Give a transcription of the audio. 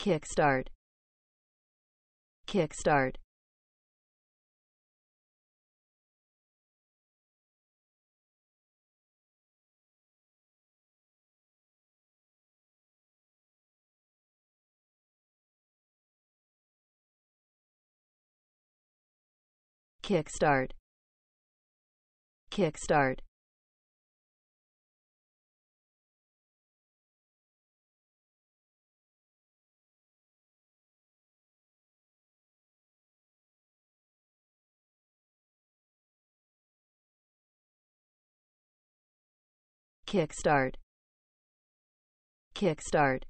Kickstart. Kickstart. Kickstart. Kickstart. Kickstart. Kickstart.